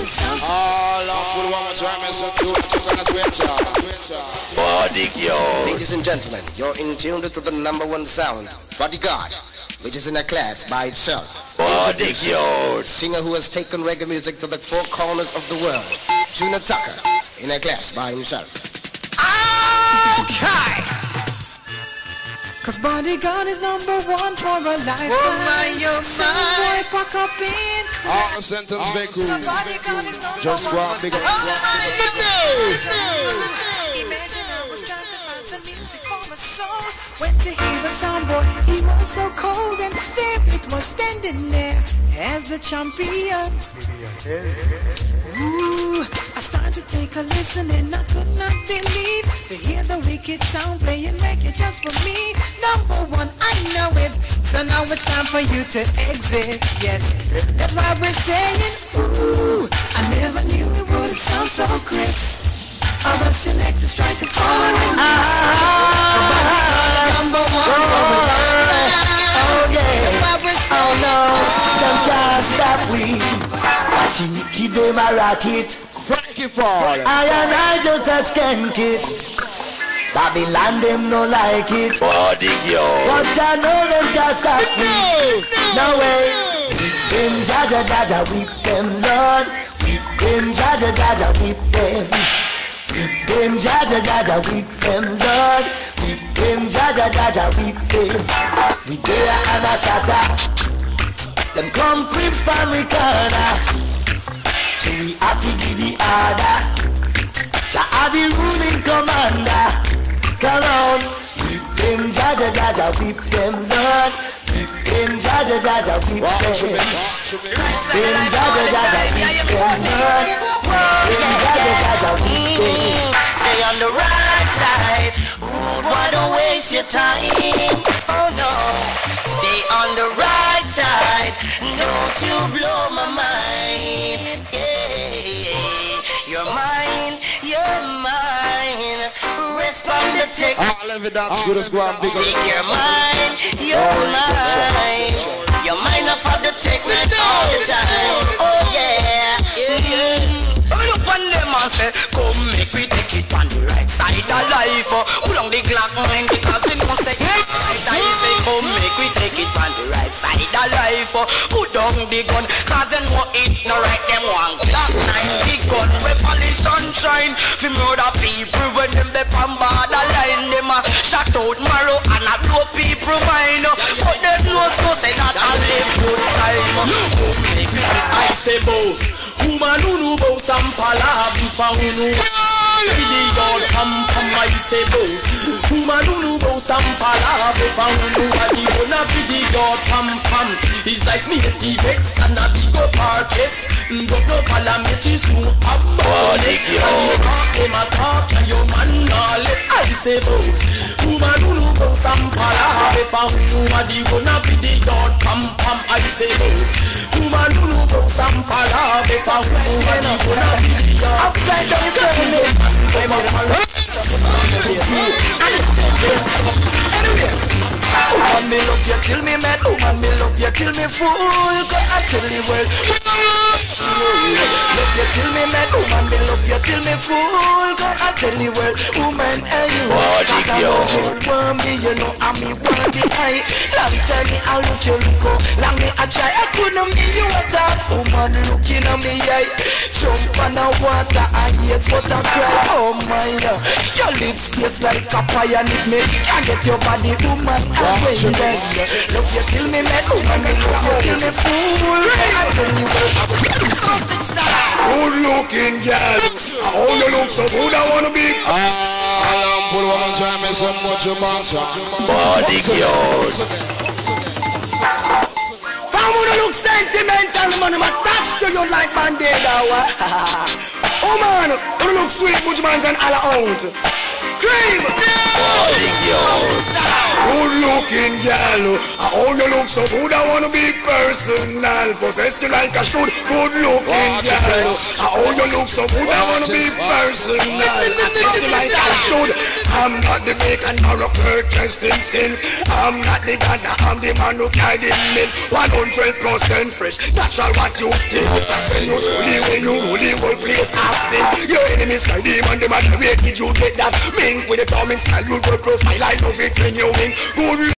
All up for one more time, and so two, two, gonna switch up. Bodyguard. Ladies and gentlemen, you're in tune to the number one sound, Bodyguard, which is in a class by itself. Bodyguard. Singer who has taken reggae music to the four corners of the world, Junior Tucker, in a class by himself. Okay. Cause bodyguard is number one for a lifetime. Oh my, oh Some my. boy pack up in All the sentence they cool. Some bodyguard is number Just go one. out, big up. Imagine I was trying to find some music for my soul. Went to hear a sound boy, he was so cold, and there it was standing there as the champion. Ooh, I started to take a listen and I could not believe to hear the wicked sound playing reggae just for me. Number one, I know it. So now it's time for you to exit. Yes, that's why we're saying, ooh, I never knew it would sound so crisp. Other selectors try to follow in ah, ah, ah. number one oh, for a lifetime. That's why we're oh, saying, Them can't stop we. Watching keep them a rocket. Frankie Paul. I and I just a skank it. Babylon them no like it. Bodyguard. But I know them can't stop me. No way. Whip them, Jaja, Jaja, whip them, Lord. Whip them, Jaja, Jaja, whip them. Whip them, Jaja, Jaja, whip them, Lord. Whip them, Jaja, Jaja, whip them. We there and a shatter. Them come creep from we corner. So we have to give the order. Jah are the ruling commander. Come on, whip them, Jaja, Jaja, whip them, Lord. Whip them, Jaja, Jaja, whip them. me. Them Jaja, Jaja, whip them, Lord. Them Jaja, Jaja, whip them. Stay on the right side. Rude, why don't waste your time? Oh no. Stay on the right side. Don't you blow my mind. Yeah. Rest on the tech. All of it, that's good as go and big Take your mind, you're oh, mine. Your mind off of the technique all the time. Oh yeah, yeah, yeah. Mm-hmm. I on them and say, come make we take it on the right side of life. Oh, Pull on the Glock mine because they know say right. I say, come make we take it on the right side of life. Oh, Put down the gun cause they know it people mind. Oh, But them know so say that I live good time. Come make we I say boss Woman who know boss and palabi pa who know Really all come from I say boss Woman who know boss and palabi pa who know What the gonna be the god pam pam It's like me at the Vex and a big up artist Go go calamity soon up Bodyguard. Them a talk and your man all let I say boss Woman who know boss and palabi pa who know What the be the god pam pam I say boss Woman who know boss and palabi pa who know What the gonna be the god Upside down, you tell me. Woman me love you till me mad Woman me love you till me fool. Cause I tell the world. Love you till me mad Woman me love you till me fool. Cause I tell the world. Woman are you Cause I love you want me You know I'm me want the eye. Long time me I look you look oh Long me I try I couldn't mean you what up Woman looking at me eye Jump on the water And yes what I cry Oh my uh, Your lips taste like a fire Need me Can't get your body woman I'm Watch it, waiting Love you till me mad Woman me love you till me fool I tell you Good looking girl. How you look so good, I wanna be. All up for one more time, and so much about Bodyguard. Found wanna look sentimental, man. I'm attached to you like Mandela. man, wanna look sweet, Bushman and all out. Cream. Good looking girl, how you look so good, I wanna be personal. Possess you like I should. Good looking girl, yourself. how you look so good, I wanna be personal. Possess you like I should. I'm not the bacon or a purchased in silk. I'm not the god, I'm the man who carried the milk. 100% fresh, natural what you think. When you slowly, when you rule the whole place, I sin. Your enemies sky demon, the man where did you get that? Mink with the coming style, you go profile, I love it when you wink. Good